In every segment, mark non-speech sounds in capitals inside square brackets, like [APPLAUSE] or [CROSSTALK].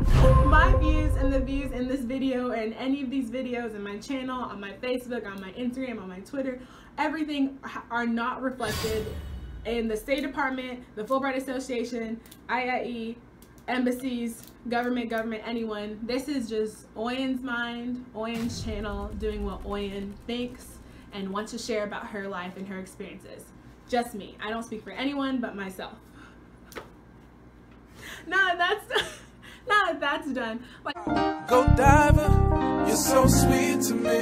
my views and the views in this video and any of these videos in my channel, on my Facebook, on my Instagram, on my Twitter, everything are not reflected in the State Department, the Fulbright Association, IIE, embassies, government, government, anyone. This is just Oyin's mind, Oyin's channel, doing what Oyin thinks and wants to share about her life and her experiences. Just me. I don't speak for anyone but myself. No, that's [LAUGHS] now that's done. Like Go diver, you're so sweet to me.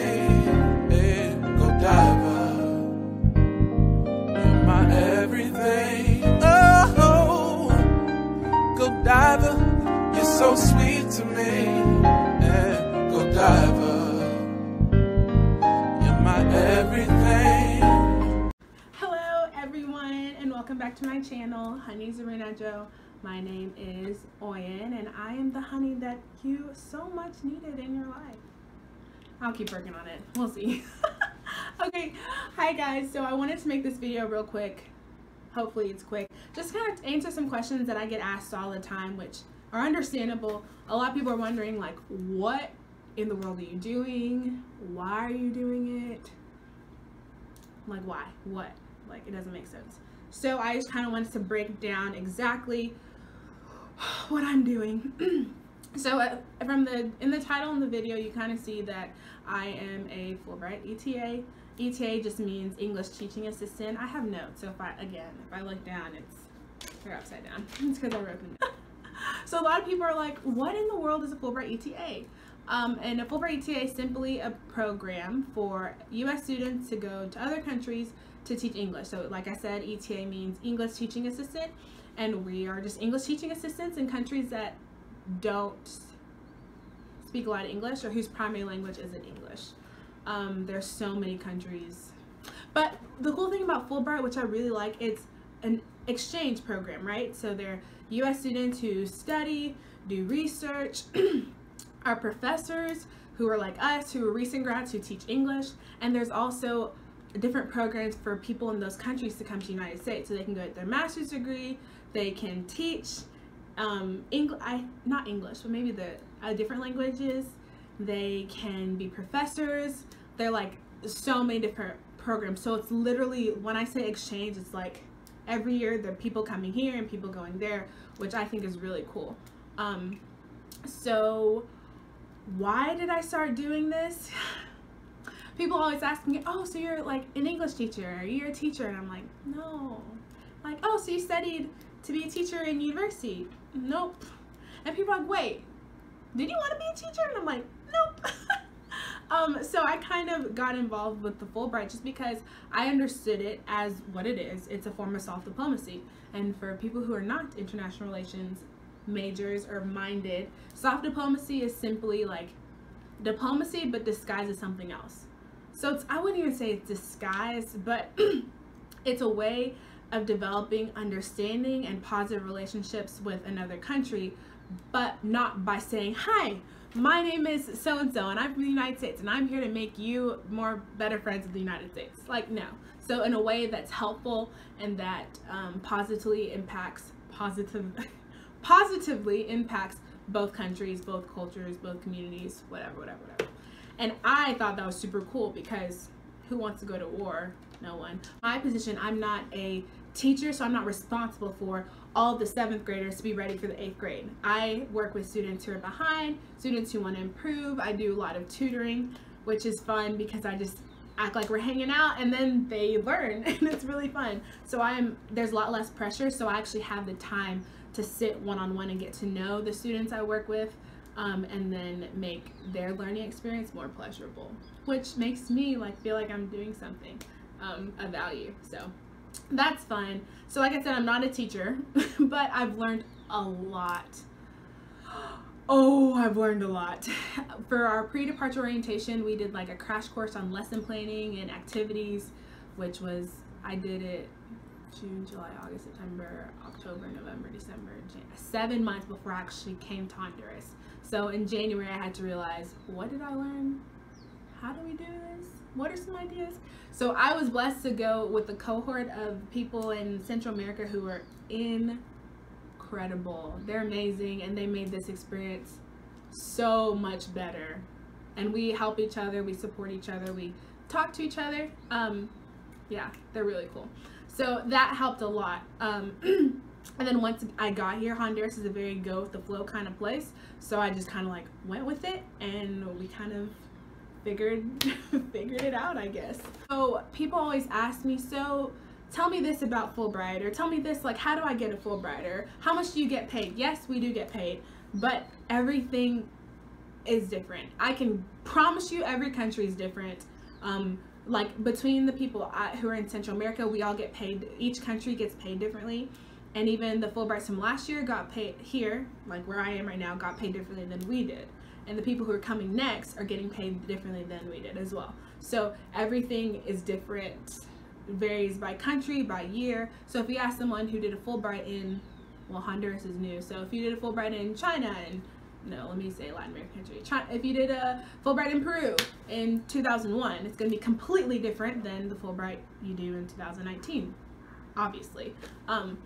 Hey, go diver, you're my everything. Oh, go diver, you're so sweet to me. Hey, Godiva, you're my everything. Hello everyone and welcome back to my channel, Honey's Irin-Ajo. My name is Oyin and I am the honey that you so much needed in your life. I'll keep working on it. We'll see. [LAUGHS] okay, hi guys. So I wanted to make this video real quick. Hopefully it's quick. Just kind of answer some questions that I get asked all the time, which are understandable. A lot of people are wondering like, what in the world are you doing? Why are you doing it? Like why? What? Like it doesn't make sense. So I just kind of wanted to break down exactly [SIGHS] what I'm doing. [CLEARS THROAT] so uh, from the in the title in the video, you kind of see that I am a Fulbright ETA. ETA just means English Teaching Assistant. I have notes, so if I again, if I look down, it's they're upside down. [LAUGHS] it's because I wrote them. [LAUGHS] So a lot of people are like, "What in the world is a Fulbright ETA?" Um, and a Fulbright ETA is simply a program for U.S. students to go to other countries to teach English. So like I said, ETA means English Teaching Assistant, and we are just English teaching assistants in countries that don't speak a lot of English or whose primary language isn't English. Um, there's so many countries. But the cool thing about Fulbright, which I really like, it's an exchange program, right? So they're U.S. students who study, do research, [CLEARS THROAT] are professors who are like us, who are recent grads who teach English, and there's also different programs for people in those countries to come to the United States so they can get their master's degree, they can teach um, English, not English, but maybe the uh, different languages. They can be professors. They're like so many different programs. So it's literally when I say exchange, it's like every year there are people coming here and people going there, which I think is really cool. Um, so why did I start doing this? [LAUGHS] People always ask me, oh, so you're like an English teacher, or you're a teacher, and I'm like, no. Like, oh, so you studied to be a teacher in university? Nope. And people are like, wait, did you want to be a teacher? And I'm like, nope. [LAUGHS] um, so I kind of got involved with the Fulbright just because I understood it as what it is. It's a form of soft diplomacy. And for people who are not international relations majors or minded, soft diplomacy is simply like diplomacy but disguised as something else. So I wouldn't even say it's disguised, but [CLEARS THROAT] it's a way of developing understanding and positive relationships with another country, but not by saying, hi, my name is so-and-so and I'm from the United States and I'm here to make you more better friends with the United States. Like, no. So in a way that's helpful and that um, positively impacts, positive, [LAUGHS] positively impacts both countries, both cultures, both communities, whatever, whatever, whatever. And I thought that was super cool because who wants to go to war? No one. My position, I'm not a teacher, so I'm not responsible for all the seventh graders to be ready for the eighth grade. I work with students who are behind, students who want to improve. I do a lot of tutoring, which is fun because I just act like we're hanging out and then they learn [LAUGHS] and it's really fun. So I'm there's a lot less pressure, so I actually have the time to sit one-on-one -on -one and get to know the students I work with um, and then make their learning experience more pleasurable, which makes me like feel like I'm doing something um, of value. So that's fun. So like I said, I'm not a teacher, [LAUGHS] but I've learned a lot. [GASPS] Oh, I've learned a lot. [LAUGHS] For our pre-departure orientation, we did like a crash course on lesson planning and activities, which was, I did it June, July, August, September, October, November, December, Jan seven months before I actually came to Honduras. So in January, I had to realize, what did I learn? How do we do this? What are some ideas? So I was blessed to go with a cohort of people in Central America who were incredible. They're amazing, and they made this experience so much better. And we help each other, we support each other, we talk to each other. Um, yeah, they're really cool. So that helped a lot. Um, [CLEARS THROAT] and then once I got here, Honduras is a very go with the flow kind of place. So I just kind of like went with it, and we kind of figured [LAUGHS] figured it out, I guess. So people always ask me, so tell me this about Fulbright, or tell me this, like how do I get a Fulbright, or how much do you get paid? Yes, we do get paid, but everything is different. I can promise you every country is different. Um, like between the people who are in Central America, we all get paid, each country gets paid differently. And even the Fulbrights from last year got paid here, like where I am right now, got paid differently than we did. And the people who are coming next are getting paid differently than we did as well. So everything is different, varies by country, by year. So if you ask someone who did a Fulbright in, well, Honduras is new. So if you did a Fulbright in China and no, let me say Latin American country. If you did a Fulbright in Peru in 2001, it's going to be completely different than the Fulbright you do in 2019, obviously. Um,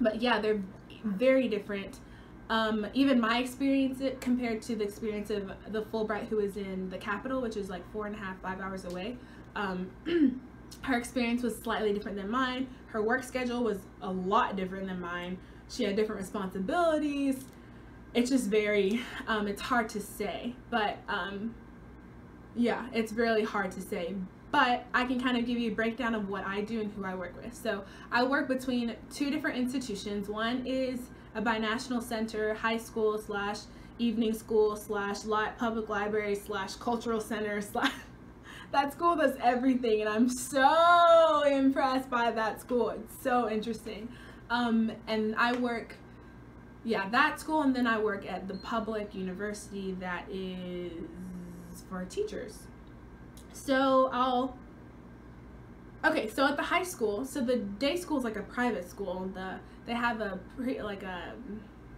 but yeah, they're very different. Um, even my experience compared to the experience of the Fulbright who was in the capital, which is like four and a half, five hours away. Um, [CLEARS THROAT] her experience was slightly different than mine. Her work schedule was a lot different than mine. She had different responsibilities. It's just very, um, it's hard to say, but um, yeah, it's really hard to say but I can kind of give you a breakdown of what I do and who I work with. So I work between two different institutions. One is a binational center, high school slash evening school slash public library slash cultural center [LAUGHS] slash that school does everything and I'm so impressed by that school. It's so interesting. Um, and I work, yeah, that school and then I work at the public university that is for teachers. So I'll Okay, so at the high school, so the day school is like a private school. The they have a pre, like a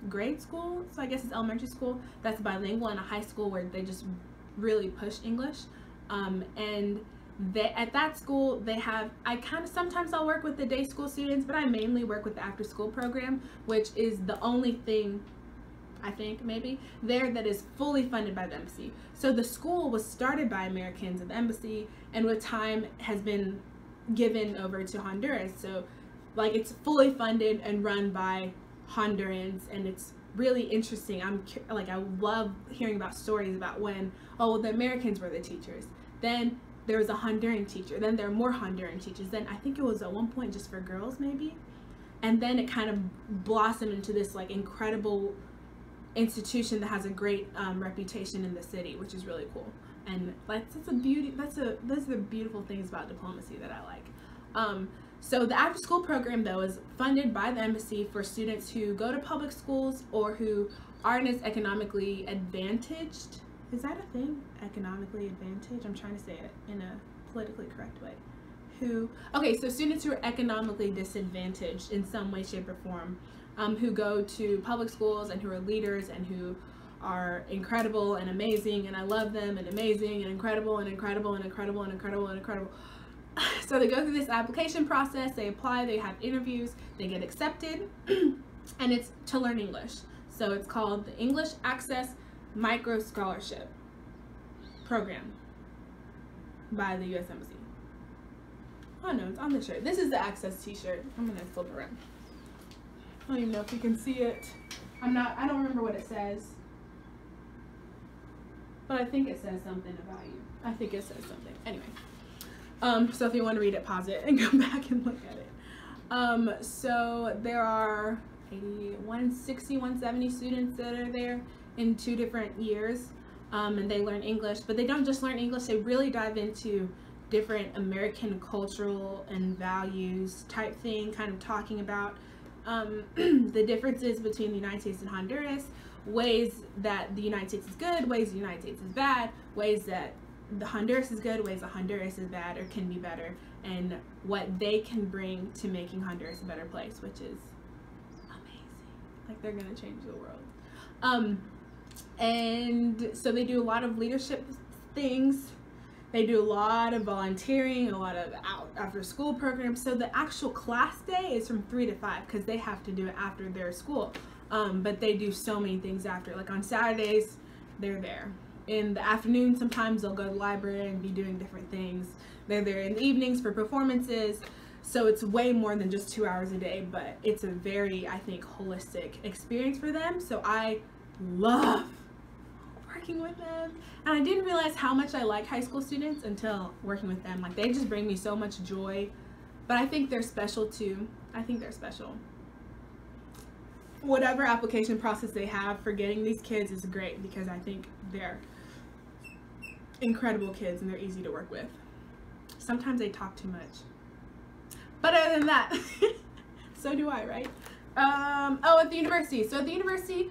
grade school, so I guess it's elementary school that's bilingual, and a high school where they just really push English. Um, and they at that school they have I kind of sometimes I'll work with the day school students, but I mainly work with the after school program, which is the only thing I think maybe, there that is fully funded by the embassy. So the school was started by Americans at the embassy and with time has been given over to Honduras. So like it's fully funded and run by Hondurans and it's really interesting. I'm like I love hearing about stories about when oh the Americans were the teachers. Then there was a Honduran teacher. Then there are more Honduran teachers. Then I think it was at one point just for girls maybe. And then it kind of blossomed into this like incredible institution that has a great um, reputation in the city, which is really cool. And that's, that's a beauty. That's a those are the beautiful things about diplomacy that I like. Um, so the after school program though is funded by the embassy for students who go to public schools or who aren't as economically advantaged. Is that a thing? Economically advantaged? I'm trying to say it in a politically correct way. Who, okay, so students who are economically disadvantaged in some way, shape, or form um, who go to public schools and who are leaders and who are incredible and amazing and I love them and amazing and incredible and incredible and incredible and incredible and incredible. [LAUGHS] So they go through this application process, they apply, they have interviews, they get accepted, [CLEARS THROAT] and it's to learn English. So it's called the English Access Micro Scholarship Program by the U.S. Embassy. Oh no, it's on the shirt. This is the Access t-shirt. I'm gonna flip around. I don't even know if you can see it. I'm not, I don't remember what it says. But I think it says something about you. I think it says something. Anyway. Um, so if you want to read it, pause it and [LAUGHS] go back and look at it. Um, so there are 80, 160, 170 students that are there in two different years. Um, and they learn English, but they don't just learn English, they really dive into different American cultural and values type thing, kind of talking about um, [CLEARS THROAT] the differences between the United States and Honduras, ways that the United States is good, ways the United States is bad, ways that the Honduras is good, ways that Honduras is bad or can be better, and what they can bring to making Honduras a better place, which is amazing. Like they're gonna change the world. Um, and so they do a lot of leadership things they do a lot of volunteering, a lot of out after school programs. So the actual class day is from three to five because they have to do it after their school. Um, but they do so many things after. Like on Saturdays, they're there. In the afternoon, sometimes they'll go to the library and be doing different things. They're there in the evenings for performances. So it's way more than just two hours a day, but it's a very, I think, holistic experience for them. So I love working with them. And I didn't realize how much I like high school students until working with them. Like they just bring me so much joy. But I think they're special too. I think they're special. Whatever application process they have for getting these kids is great because I think they're incredible kids and they're easy to work with. Sometimes they talk too much. But other than that, [LAUGHS] so do I, right? Um, oh, at the university. So at the university,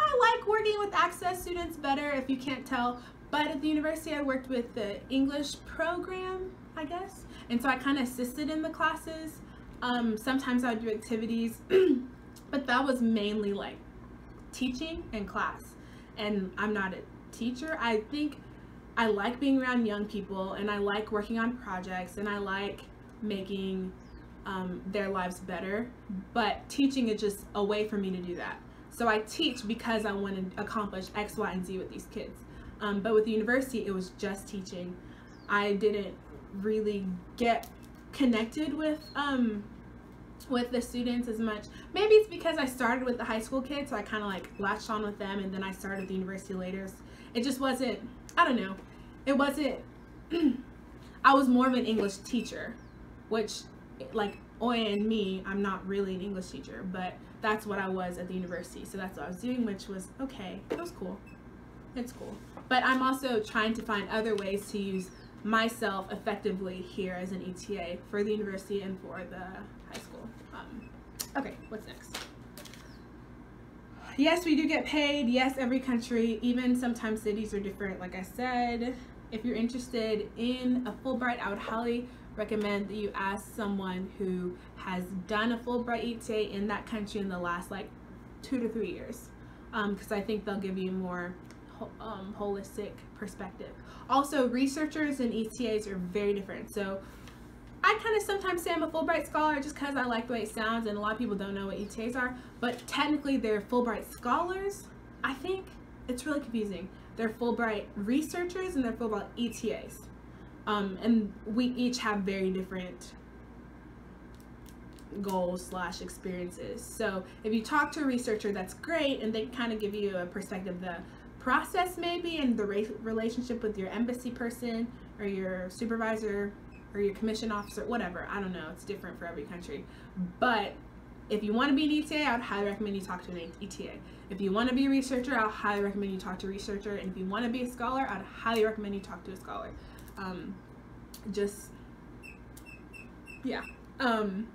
I like working with access students better if you can't tell. But at the university, I worked with the English program, I guess. And so I kind of assisted in the classes. Um, sometimes I would do activities, [CLEARS THROAT] but that was mainly like teaching and class. And I'm not a teacher. I think I like being around young people and I like working on projects and I like making um, their lives better. But teaching is just a way for me to do that. So I teach because I want to accomplish X, Y, and Z with these kids. Um, but with the university, it was just teaching. I didn't really get connected with um, with the students as much. Maybe it's because I started with the high school kids, so I kind of like latched on with them, and then I started the university later. It just wasn't. I don't know. It wasn't. [CLEARS THROAT] I was more of an English teacher, which, like And me, I'm not really an English teacher, but that's what I was at the university. So that's what I was doing, which was okay. It was cool. It's cool. But I'm also trying to find other ways to use myself effectively here as an ETA for the university and for the high school. Um, okay, what's next? Yes, we do get paid. Yes, every country, even sometimes cities are different. Like I said, if you're interested in a Fulbright, I would highly recommend that you ask someone who has done a Fulbright ETA in that country in the last like two to three years because um, I think they'll give you more um, holistic perspective. Also, researchers and ETAs are very different. So I kind of sometimes say I'm a Fulbright scholar just because I like the way it sounds and a lot of people don't know what ETAs are, but technically they're Fulbright scholars. I think it's really confusing. They're Fulbright researchers and they're Fulbright ETAs. Um, and we each have very different goals slash experiences. So if you talk to a researcher, that's great, and they kind of give you a perspective of the process maybe and the relationship with your embassy person or your supervisor or your commission officer, whatever. I don't know. It's different for every country. But if you want to be an ETA, I would highly recommend you talk to an ETA. If you want to be a researcher, I'll highly recommend you talk to a researcher. And if you want to be a scholar, I'd highly recommend you talk to a scholar. Um, just, yeah. Um,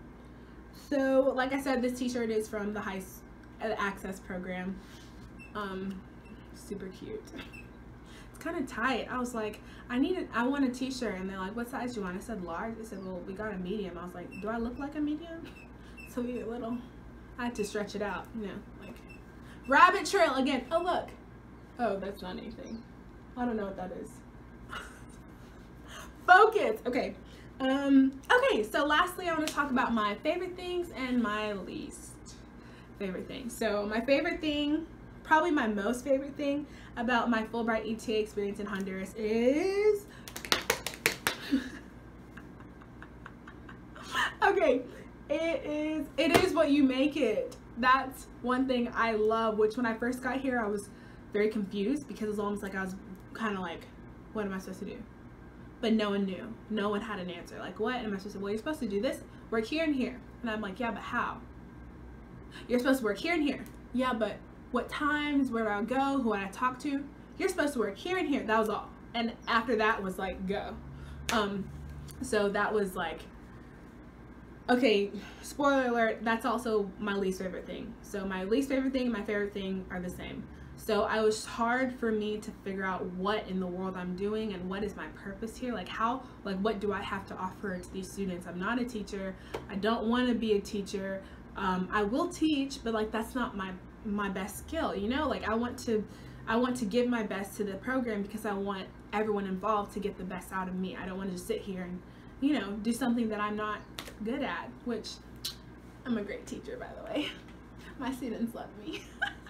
so, like I said, this t-shirt is from the High uh, Access program. Um, super cute. [LAUGHS] It's kind of tight. I was like, I need it I want a t-shirt. And they're like, what size do you want? I said large. They said, well, we got a medium. I was like, do I look like a medium? [LAUGHS] so we a little, I had to stretch it out, you know, like rabbit trail again. Oh, look. Oh, that's not anything. I don't know what that is. Focus. Okay. Um, okay, so lastly, I want to talk about my favorite things and my least favorite things. So my favorite thing, probably my most favorite thing about my Fulbright ETA experience in Honduras is... [LAUGHS] okay, it is, it is what you make it. That's one thing I love, which when I first got here, I was very confused because it was almost like I was kind of like, what am I supposed to do? But no one knew. No one had an answer. Like, what am I supposed to Well, you're supposed to do this, work here and here. And I'm like, yeah, but how? You're supposed to work here and here. Yeah, but what times, where do I go, who I talk to? You're supposed to work here and here. That was all. And after that was like, go. Um, so that was like, okay, spoiler alert, that's also my least favorite thing. So my least favorite thing and my favorite thing are the same. So I was hard for me to figure out what in the world I'm doing and what is my purpose here. Like how, like what do I have to offer to these students? I'm not a teacher. I don't want to be a teacher. Um, I will teach, but like that's not my my best skill. You know, like I want to I want to give my best to the program because I want everyone involved to get the best out of me. I don't want to just sit here and, you know, do something that I'm not good at, which I'm a great teacher, by the way. [LAUGHS] My students love me. [LAUGHS]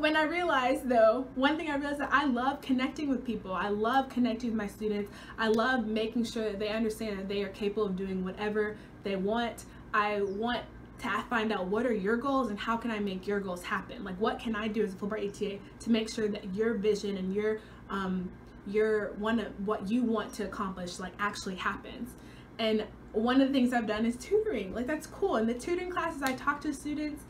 when I realized though, one thing I realized that I love connecting with people. I love connecting with my students. I love making sure that they understand that they are capable of doing whatever they want. I want to find out what are your goals and how can I make your goals happen. Like what can I do as a Fulbright ETA to make sure that your vision and your um, your one of what you want to accomplish like actually happens. And one of the things I've done is tutoring. Like that's cool. In the tutoring classes, I talk to students.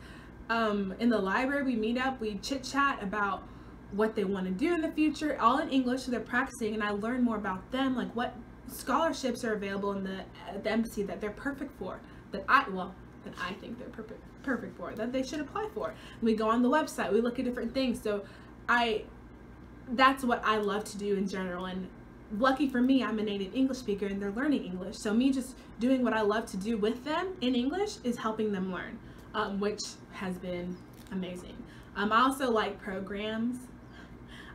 Um, in the library, we meet up, we chit chat about what they want to do in the future, all in English. So they're practicing, and I learn more about them, like what scholarships are available in the, the embassy that they're perfect for. That I well, that I think they're perfect perfect for. That they should apply for. We go on the website, we look at different things. So I that's what I love to do in general. And lucky for me, I'm a native English speaker and they're learning English. So me just doing what I love to do with them in English is helping them learn, um, which has been amazing. Um, I also like programs.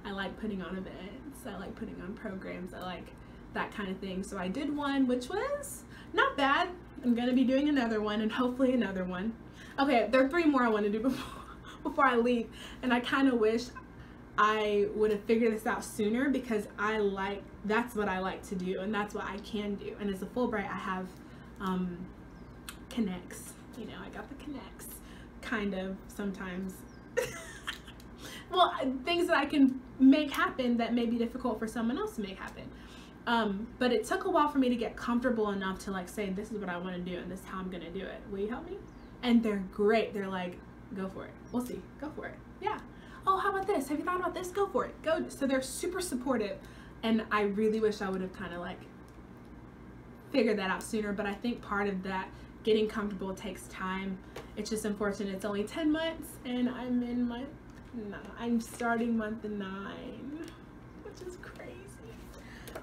I like putting on events. I like putting on programs. I like that kind of thing. So I did one, which was not bad. I'm gonna be doing another one and hopefully another one. Okay, there are three more I want to do before [LAUGHS] before I leave, and I kind of wish I would have figured this out sooner because I like that's what I like to do and that's what I can do. And as a Fulbright, I have um, connects. You know, I got the connects, kind of sometimes. [LAUGHS] well, things that I can make happen that may be difficult for someone else to make happen. Um, but it took a while for me to get comfortable enough to like say, this is what I want to do and this is how I'm going to do it. Will you help me? And they're great. They're like, go for it. We'll see. Go for it. Yeah oh, how about this? Have you thought about this? Go for it. Go. So they're super supportive. And I really wish I would have kind of like figured that out sooner. But I think part of that getting comfortable takes time. It's just unfortunate. It's only 10 months and I'm in month, no, I'm starting month nine, which is crazy.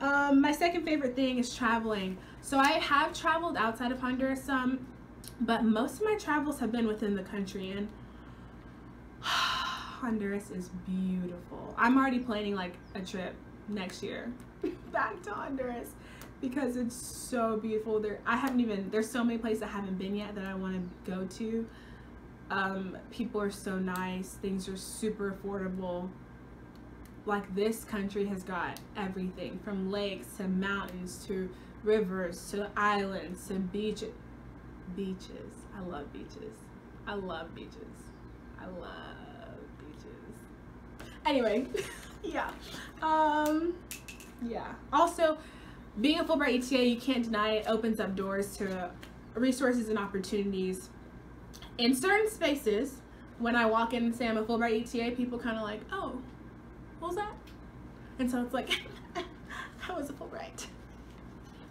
Um, my second favorite thing is traveling. So I have traveled outside of Honduras some, but most of my travels have been within the country. And [SIGHS] Honduras is beautiful. I'm already planning like a trip next year [LAUGHS] back to Honduras because it's so beautiful. There, I haven't even. There's so many places I haven't been yet that I want to go to. Um, people are so nice. Things are super affordable. Like this country has got everything from lakes to mountains to rivers to islands to beaches. Beaches. I love beaches. I love beaches. I love beaches Anyway, [LAUGHS] yeah. Um, yeah. Also, being a Fulbright ETA, you can't deny it opens up doors to resources and opportunities. In certain spaces, when I walk in and say I'm a Fulbright ETA, people kind of like, oh, what was that? And so it's like, [LAUGHS] I was a Fulbright.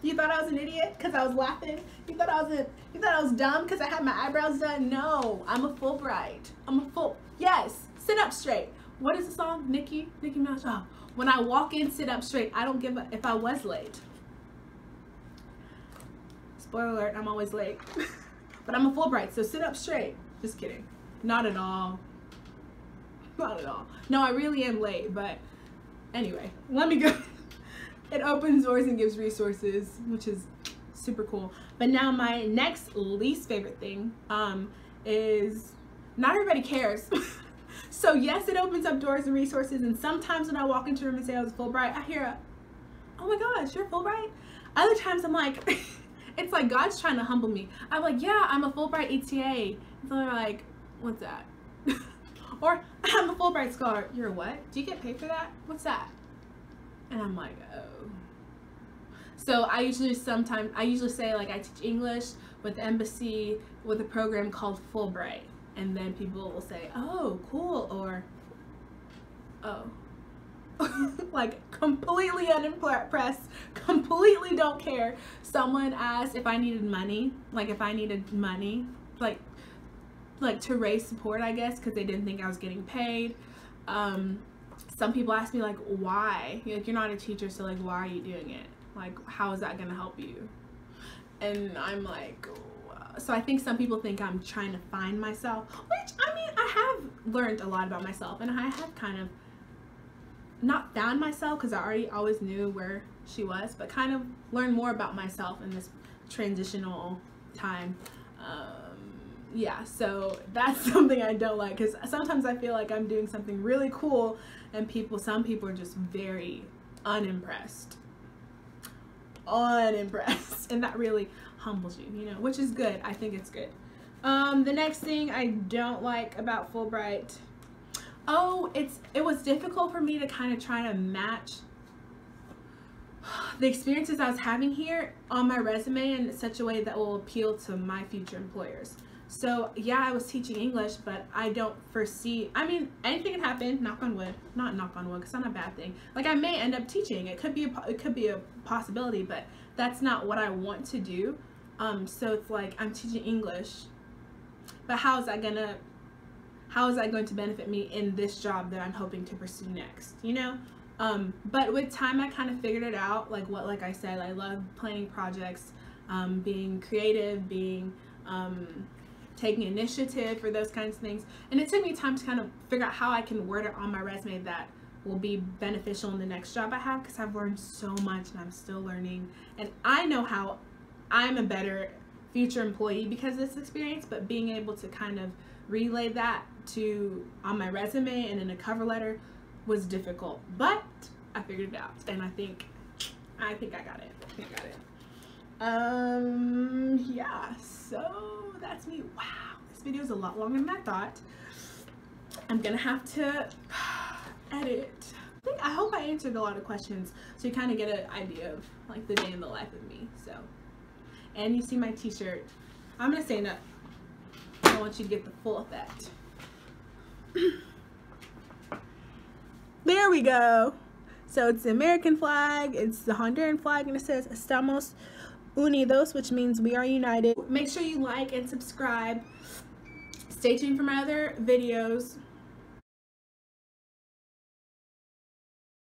You thought I was an idiot because I was laughing? You thought I was a, you thought I was dumb because I had my eyebrows done? No, I'm a Fulbright. I'm a full, yes, sit up straight what is the song? Nicki? Nicki Minaj? Oh, when I walk in, sit up straight. I don't give a if I was late. Spoiler alert, I'm always late. [LAUGHS] but I'm a Fulbright, so sit up straight. Just kidding. Not at all. Not at all. No, I really am late, but anyway, let me go. [LAUGHS] it opens doors and gives resources, which is super cool. But now my next least favorite thing um, is not everybody cares. [LAUGHS] So yes, it opens up doors and resources. And sometimes when I walk into a room and say I was Fulbright, I hear, a, "Oh my gosh, you're Fulbright." Other times I'm like, it's like God's trying to humble me. I'm like, "Yeah, I'm a Fulbright ETA." So they're like, "What's that?" [LAUGHS] or I'm a Fulbright scholar. You're what? Do you get paid for that? What's that? And I'm like, oh. So I usually sometimes I usually say like I teach English with the embassy with a program called Fulbright and then people will say, oh, cool, or oh. Like completely unimpressed, completely don't care. Someone asked if I needed money, like if I needed money, like like to raise support, I guess, because they didn't think I was getting paid. Um, some people ask me like, why? Like you're not a teacher, so like, why are you doing it? Like, how is that gonna help you? And I'm like, so I think some people think I'm trying to find myself, which I mean, I have learned a lot about myself and I have kind of not found myself because I already always knew where she was, but kind of learned more about myself in this transitional time. Um, yeah, so that's [LAUGHS] something I don't like because sometimes I feel like I'm doing something really cool and people, some people are just very unimpressed. Unimpressed. [LAUGHS] And that really humbles you, you know, which is good. I think it's good. Um, the next thing I don't like about Fulbright oh it's it was difficult for me to kind of try to match the experiences I was having here on my resume in such a way that will appeal to my future employers. So yeah, I was teaching English, but I don't foresee, I mean, anything can happen, knock on wood, not knock on wood, because it's not a bad thing. Like I may end up teaching, it could be a, it could be a possibility, but that's not what I want to do. Um, so it's like I'm teaching English, but how is that gonna how is that going to benefit me in this job that I'm hoping to pursue next, you know? Um, but with time, I kind of figured it out. Like what, like I said, I love planning projects, um, being creative, being, um, taking initiative for those kinds of things. And it took me time to kind of figure out how I can word it on my resume that will be beneficial in the next job I have because I've learned so much and I'm still learning. And I know how I'm a better future employee because of this experience, but being able to kind of relay that to on my resume and in a cover letter was difficult, but I figured it out, and I think I think I got it. I think I got it. Um, yeah. So that's me. Wow, this video is a lot longer than I thought. I'm gonna have to [SIGHS] edit. I think I hope I answered a lot of questions, so you kind of get an idea of like the day in the life of me. So, and you see my T-shirt. I'm gonna say no. I want you to get the full effect. There we go. So it's the American flag, it's the Honduran flag, and it says Estamos Unidos, which means we are united. Make sure you like and subscribe. Stay tuned for my other videos.